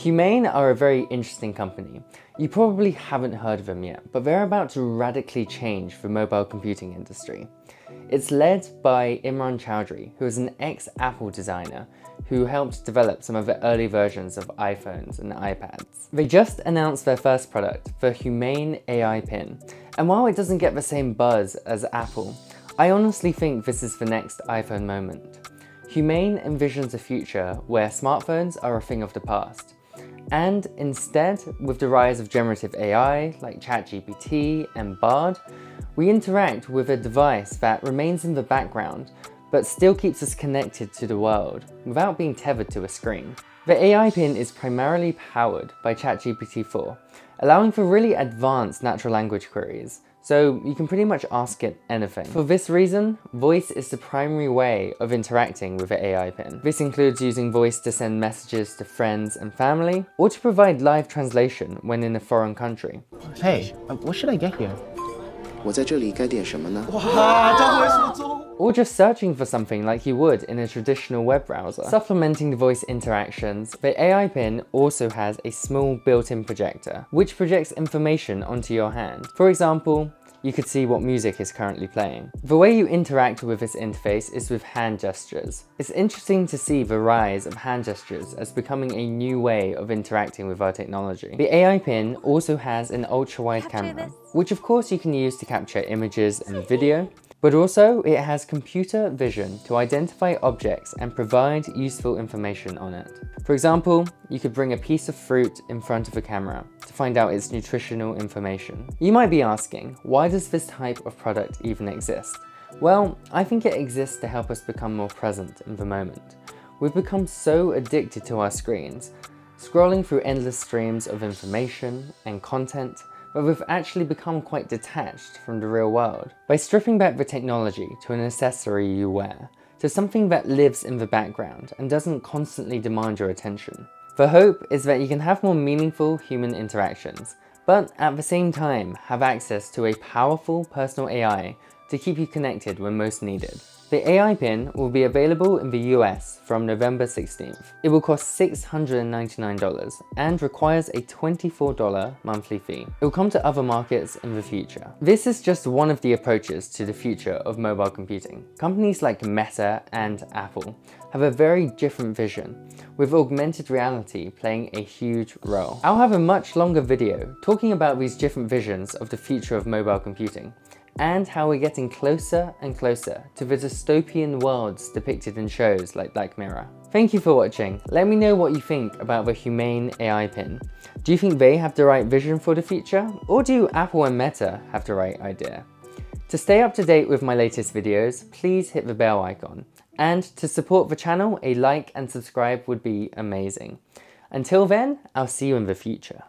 Humane are a very interesting company. You probably haven't heard of them yet, but they're about to radically change the mobile computing industry. It's led by Imran Chaudhri, who is an ex-Apple designer who helped develop some of the early versions of iPhones and iPads. They just announced their first product, the Humane AI Pin, and while it doesn't get the same buzz as Apple, I honestly think this is the next iPhone moment. Humane envisions a future where smartphones are a thing of the past, and instead, with the rise of generative AI like ChatGPT and Bard, we interact with a device that remains in the background but still keeps us connected to the world without being tethered to a screen. The AI pin is primarily powered by ChatGPT 4, allowing for really advanced natural language queries, so you can pretty much ask it anything. For this reason, voice is the primary way of interacting with the AI pin. This includes using voice to send messages to friends and family, or to provide live translation when in a foreign country. Hey, uh, what should I get here? 我在这里该点什么呢 ？or just searching for something like you would in a traditional web browser. Supplementing the voice interactions, the AI pin also has a small built-in projector, which projects information onto your hand. For example, you could see what music is currently playing. The way you interact with this interface is with hand gestures. It's interesting to see the rise of hand gestures as becoming a new way of interacting with our technology. The AI pin also has an ultra-wide camera, which of course you can use to capture images and video, but also it has computer vision to identify objects and provide useful information on it. For example, you could bring a piece of fruit in front of a camera to find out its nutritional information. You might be asking, why does this type of product even exist? Well, I think it exists to help us become more present in the moment. We've become so addicted to our screens, scrolling through endless streams of information and content but we've actually become quite detached from the real world. By stripping back the technology to an accessory you wear, to something that lives in the background and doesn't constantly demand your attention. The hope is that you can have more meaningful human interactions, but at the same time have access to a powerful personal AI to keep you connected when most needed. The AI pin will be available in the US from November 16th. It will cost $699 and requires a $24 monthly fee. It will come to other markets in the future. This is just one of the approaches to the future of mobile computing. Companies like Meta and Apple have a very different vision, with augmented reality playing a huge role. I'll have a much longer video talking about these different visions of the future of mobile computing and how we're getting closer and closer to the dystopian worlds depicted in shows like Black Mirror. Thank you for watching. Let me know what you think about the Humane AI pin. Do you think they have the right vision for the future? Or do Apple and Meta have the right idea? To stay up to date with my latest videos, please hit the bell icon. And to support the channel, a like and subscribe would be amazing. Until then, I'll see you in the future.